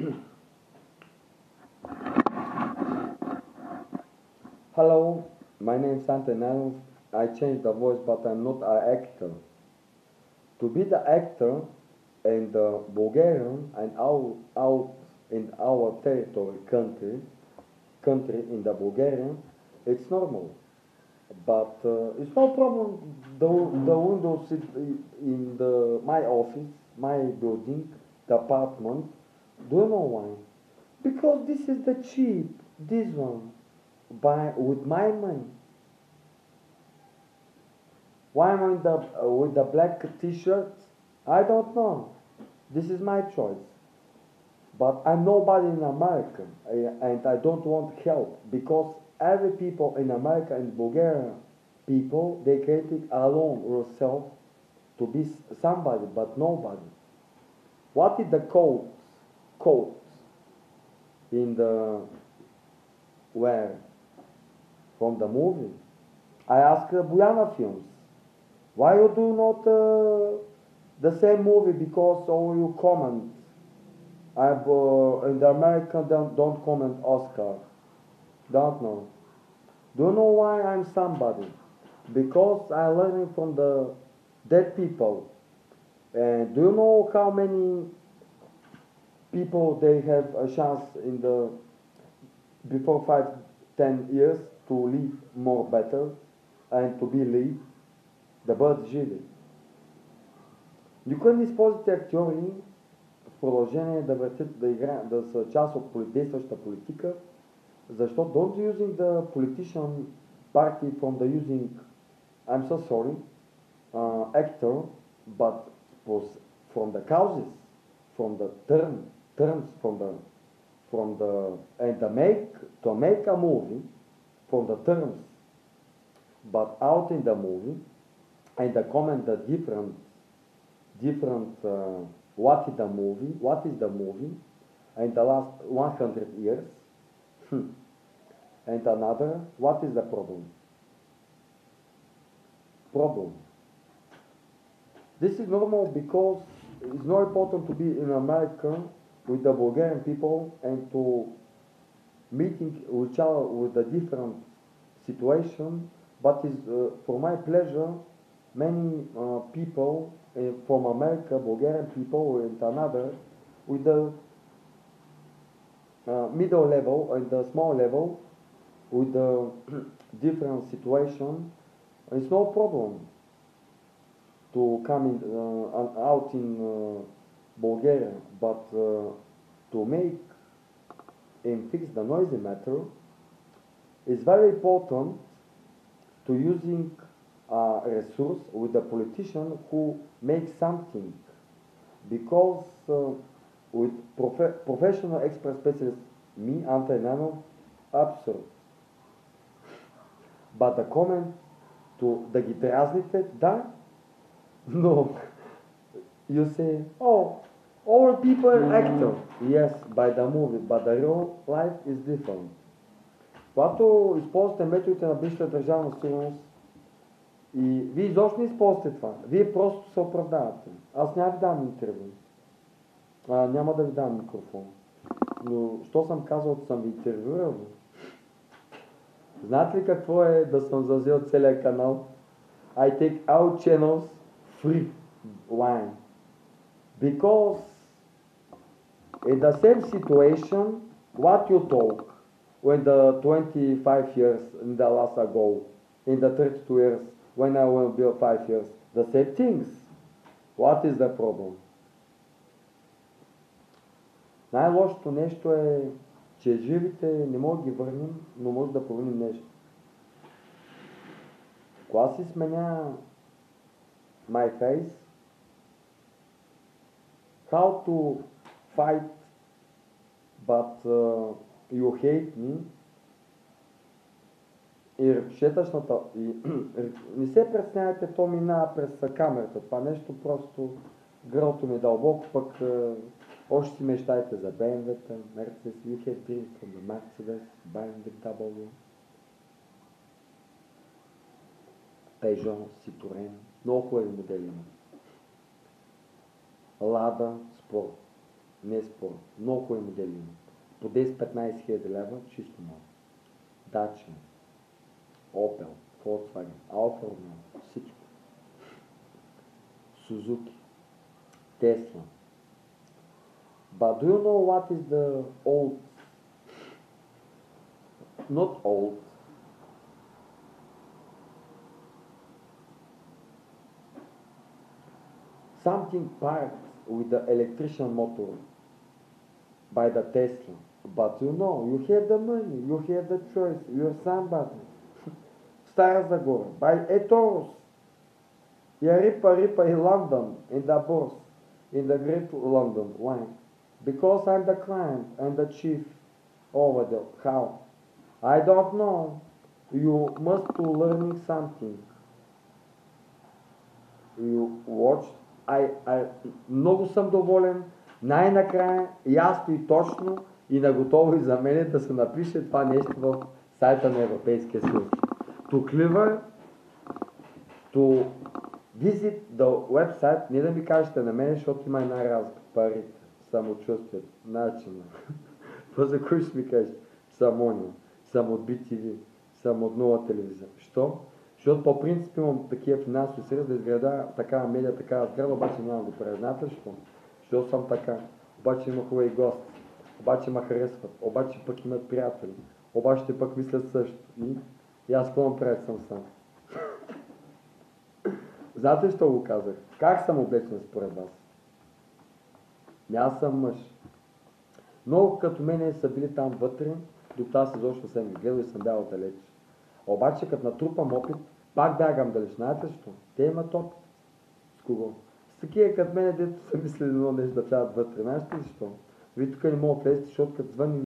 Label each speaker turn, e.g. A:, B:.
A: Hello, my name is Anton I changed the voice, but I'm not an actor. To be the actor in the Bulgarian and out, out in our territory country, country in the Bulgarian, it's normal. But uh, it's no problem. The, the windows in in the, my office, my building, the apartment. Know why? Because this is the cheap, this one, by with my money. Why am I in the, uh, with the black t-shirt? I don't know. This is my choice. But I'm nobody in America, uh, and I don't want help because every people in America and Bulgaria, people they created alone yourself to be somebody, but nobody. What is the quotes? Quotes in the where from the movie. I asked uh, Buyana Films, why you do not uh, the same movie because all you comment. I uh, in the American don't, don't comment Oscar. Don't know. Do you know why I'm somebody? Because I learning from the dead people. And do you know how many people they have a chance in the before five, ten years to live more better and to be live? Да бъдат живи. Никой не използвате актьори в продължение да въртят, да играят, да са част от поли- действаща политика, защото don't using the politician party from the using, I'm so sorry, uh, actor, but was from the causes, from the term, terms from the, from the, and the make, to make a movie from the terms, but out in the movie, and the comment the different, different, uh, what is the movie, what is the movie, and the last 100 years, hmm, and another, what is the problem? Problem. This is normal because it's not important to be in America with the Bulgarian people and to meeting each other with a different situation, but is uh, for my pleasure, many uh, people uh, from America, Bulgarian people and another with the uh, middle level and the small level with the different situation, it's no problem to come in, uh, out in uh, Bulgaria, but uh, to make and fix the noisy matter is very important to using a resource with the politician who makes something because uh, with profe- professional expert specialist me Ante Nanov absurd but the comment to да ги дразните да но you say oh all people are actor yes by the movie but the real life is different когато използвате методите на бившата държавна сигурност и вие изобщо не използвате това, вие просто се оправдавате. Аз няма да ви дам интервю. А, няма да ви дам микрофон. Но, що съм казал, че съм ви интервюирал? Знаете ли какво е да съм завзел целият канал? I take all channels free line. Because in the same situation, what you talk when the 25 years in the last ago, in the 32 years, when I will be 5 years, the same things. What is the problem? Най-лошото нещо е, че живите не може да ги върнем, но може да променим нещо. Кога си сменя my face, how to fight but uh, you hate me и шетъчната и не се пресняйте, то минава през камерата. Това нещо просто грото ми е дълбоко, пък е, още си мечтайте за BMW-та, Mercedes, you have dreams from the Mercedes, BMW, Peugeot, Citroën, много хубави модели има. Лада, Спорт. Не е спор. Много хубави модели има. По 10-15 хиляди лева, чисто много. Dacia, Opel, Volkswagen, Alfa Romeo, всичко. Suzuki, Tesla. But do you know what is the old, not old, something parked with the electrician motor by the Tesla. But you know, you have the money, you have the choice, you're somebody. Stara Zagora, by Etoros. Я рипа, рипа in London, in the boss, in the great London. Why? Because I'm the client and the chief over the how. I don't know. You must to learning something. You watched. I, I, много съм доволен. Най-накрая, ясно и точно и наготово и за мен да се напише това нещо в сайта на Европейския съюз. To clever, to visit the website, не да ми кажете на мен, защото има една разлика. Парите, самочувствието, начина. Това за кой ще ми кажете? Съм ония, съм от BTV, телевизия. Що? Защото по принцип имам такива финансови средства да изграда такава медия, такава сграда, обаче нямам го правя. Знаете Защото съм така. Обаче има хубави гости. Обаче ме харесват. Обаче пък имат приятели. Обаче те пък мислят също. И, и аз какво правя, съм сам. Знаете ли, що го казах? Как съм облечен според вас? Не, аз съм мъж. Много като мене са били там вътре, докато аз изобщо съм ги гледал и съм бял далеч. Обаче като натрупам опит, пак бягам далеч. Знаете що? Те имат опит. С кого? Такива като мене, дето са мислили едно нещо да влязат вътре. Знаете ли защо? Вие тук не мога да влезете, защото като звъним